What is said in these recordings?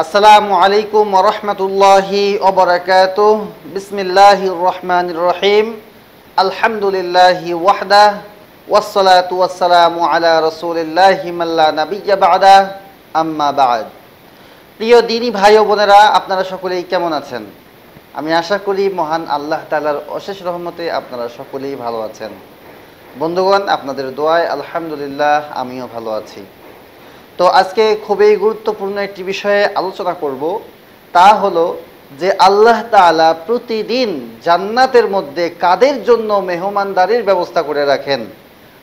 আসসালামু আলাইকুম ওরহমতুল্লাহি ওবরাকাত বিসমিল্লাহ রহমান রহিম। আলহামদুলিল্লাহি ওয়াহদা। ওয়াসসালাতু ওয়াসসালামু আলা রাসূলিল্লাহি মাল্লা নাবিয়্যা বাদা। আম্মা বাদ। প্রিয় দিনী ভাই ও বোনেরা, আপনারা সকলেই কেমন আছেন? আমি আশা করি মহান আল্লাহ তালার অশেষ রহমতে আপনারা সকলেই ভালো আছেন। বন্ধুগণ, আপনাদের দোয়ায় আলহামদুলিল্লাহ, আমিও ভালো আছি। তো আজকে খুবই গুরুত্বপূর্ণ একটি বিষয়ে আলোচনা করব। তা হলো যে আল্লাহ তাআলা প্রতিদিন জান্নাতের মধ্যে কাদের জন্য মেহমানদারির ব্যবস্থা করে রাখেন?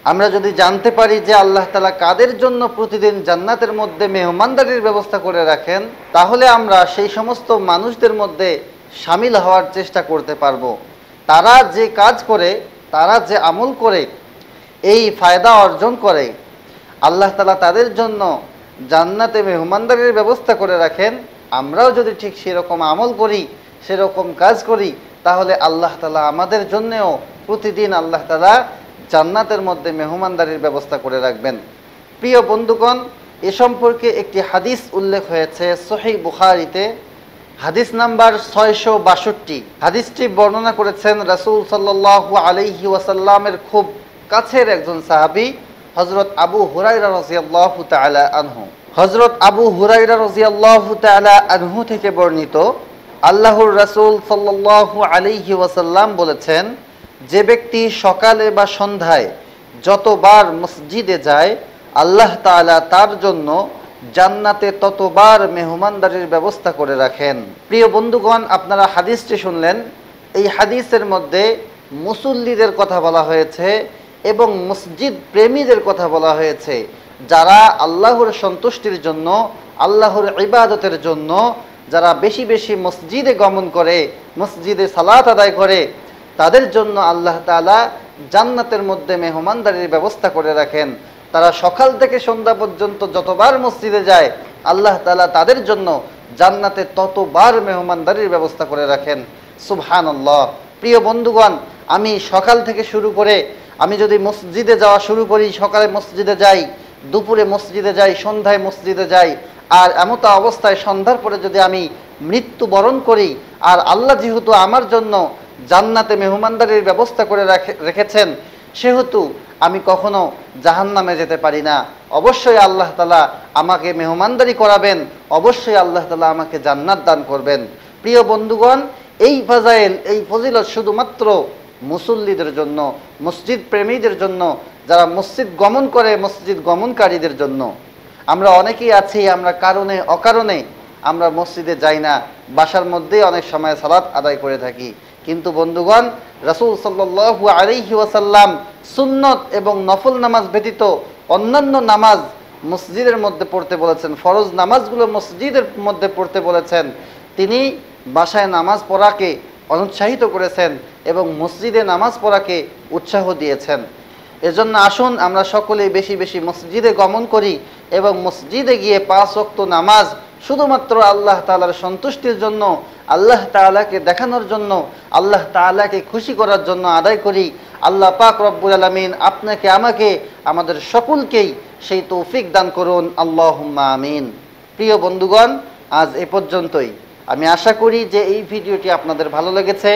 আমরা যদি জানতে পারি যে আল্লাহ তালা কাদের জন্য প্রতিদিন জান্নাতের মধ্যে মেহমানদারির ব্যবস্থা করে রাখেন, তাহলে আমরা সেই সমস্ত মানুষদের মধ্যে সামিল হওয়ার চেষ্টা করতে পারব। তারা যে কাজ করে, তারা যে আমল করে, এই ফায়দা অর্জন করে আল্লাহ তালা তাদের জন্য জান্নাতে মেহমানদারির ব্যবস্থা করে রাখেন। আমরাও যদি ঠিক সেরকম আমল করি, সেরকম কাজ করি, তাহলে আল্লাহ তালা আমাদের জন্যেও প্রতিদিন আল্লাহ তালা জান্নাতের মধ্যে মেহমানদারির ব্যবস্থা করে রাখবেন। প্রিয় বন্ধুগণ, এ সম্পর্কে একটি হাদিস উল্লেখ হয়েছে সহি বুখারিতে। হাদিস নাম্বার ছয়শো বাষট্টি। হাদিসটি বর্ণনা করেছেন রাসুল সাল্লাহ আলাইহি ওয়াসাল্লামের খুব কাছের একজন সাহাবি। হজরত আবু হুরাইরা রাজিয়াল্লাহ তালা আনহু। হজরত আবু হুরাইরা রাজিয়াল্লাহ তালা আনহু থেকে বর্ণিত আল্লাহর রাসুল সাল্লাহ আলিহি ওয়াসাল্লাম বলেছেন, যে ব্যক্তি সকালে বা সন্ধ্যায় যতবার মসজিদে যায়, আল্লাহ তাআলা তার জন্য জান্নাতে ততবার মেহমানদারির ব্যবস্থা করে রাখেন। প্রিয় বন্ধুগণ, আপনারা হাদিসটি শুনলেন। এই হাদিসের মধ্যে মুসল্লিদের কথা বলা হয়েছে এবং মসজিদ প্রেমীদের কথা বলা হয়েছে। যারা আল্লাহর সন্তুষ্টির জন্য, আল্লাহর ইবাদতের জন্য যারা বেশি বেশি মসজিদে গমন করে, মসজিদে সালাত আদায় করে, তাদের জন্য আল্লাহ তালা জান্নাতের মধ্যে মেহমানদারির ব্যবস্থা করে রাখেন। তারা সকাল থেকে সন্ধ্যা পর্যন্ত যতবার মসজিদে যায়, আল্লাহ তালা তাদের জন্য জান্নাতে ততবার মেহমানদারির ব্যবস্থা করে রাখেন। সুবহান প্রিয় বন্ধুগণ আমি সকাল থেকে শুরু করে, আমি যদি মসজিদে যাওয়া শুরু করি, সকালে মসজিদে যাই, দুপুরে মসজিদে যাই, সন্ধ্যায় মসজিদে যাই, আর এমত অবস্থায় সন্ধ্যার পরে যদি আমি মৃত্যু বরণ করি, আর আল্লাহ যেহেতু আমার জন্য জান্নাতে মেহমানদারির ব্যবস্থা করে রাখে, রেখেছেন, সেহেতু আমি কখনো জাহান নামে যেতে পারি না। অবশ্যই আল্লাহ তালা আমাকে মেহমানদারি করাবেন, অবশ্যই আল্লাহ তালা আমাকে জান্নাত দান করবেন। প্রিয় বন্ধুগণ, এই ফাজাইল, এই ফজিলত শুধুমাত্র মুসল্লিদের জন্য, মসজিদ প্রেমীদের জন্য, যারা মসজিদ গমন করে মসজিদ গমনকারীদের জন্য। আমরা অনেকেই আছি, আমরা কারণে, অকারণে আমরা মসজিদে যাই না। বাসার মধ্যেই অনেক সময় সালাত আদায় করে থাকি। কিন্তু বন্ধুগণ, রাসুল সাল্লু আলিহি ওয়াসাল্লাম সুন্নত এবং নফল নামাজ ব্যতীত অন্যান্য নামাজ মসজিদের মধ্যে পড়তে বলেছেন, ফরজ নামাজগুলো মসজিদের মধ্যে পড়তে বলেছেন। তিনি বাসায় নামাজ পড়াকে অনুৎসাহিত করেছেন এবং মসজিদে নামাজ পড়াকে উৎসাহ দিয়েছেন। এজন্য আসুন আমরা সকলেই বেশি বেশি মসজিদে গমন করি এবং মসজিদে গিয়ে পাঁচ অক্ত নামাজ শুধুমাত্র আল্লাহ তালার সন্তুষ্টির জন্য, আল্লাহ তালাকে দেখানোর জন্য, আল্লাহ তালাকে খুশি করার জন্য আদায় করি। আল্লাহ পাক রব্বুল আলমিন আপনাকে, আমাকে, আমাদের সকলকেই সেই তৌফিক দান করুন। আল্লাহ আমিন। প্রিয় বন্ধুগণ, আজ এ পর্যন্তই। আমি আশা করি যে এই ভিডিওটি আপনাদের ভালো লেগেছে।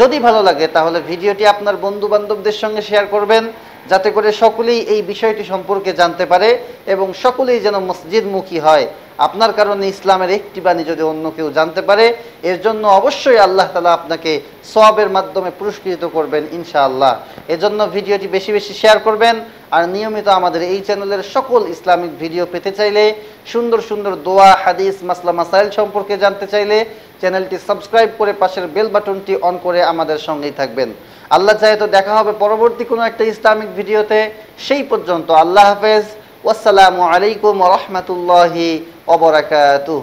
যদি ভালো লাগে, তাহলে ভিডিওটি আপনার বন্ধু বান্ধবদের সঙ্গে শেয়ার করবেন, যাতে করে সকলেই এই বিষয়টি সম্পর্কে জানতে পারে এবং সকলেই যেন মসজিদমুখী হয়। আপনার কারণে ইসলামের একটি বাণী যদি অন্য কেউ জানতে পারে, এর জন্য অবশ্যই আল্লাহ তালা আপনাকে সবের মাধ্যমে পুরস্কৃত করবেন ইনশাআল্লাহ। এজন্য ভিডিওটি বেশি বেশি শেয়ার করবেন আর নিয়মিত আমাদের এই চ্যানেলের সকল ইসলামিক ভিডিও পেতে চাইলে সুন্দর সুন্দর দোয়া, হাদিস, মাসলা, মাসাইল সম্পর্কে জানতে চাইলে চ্যানেলটি সাবস্ক্রাইব করে পাশের বেল বাটনটি অন করে আমাদের সঙ্গেই থাকবেন। আল্লাহ চাহে তো দেখা হবে পরবর্তী কোনো একটা ইসলামিক ভিডিওতে। সেই পর্যন্ত আল্লাহ হাফেজ। ওয়াসালামু আলাইকুম রহমতুল্লাহি অবরাকাতুহ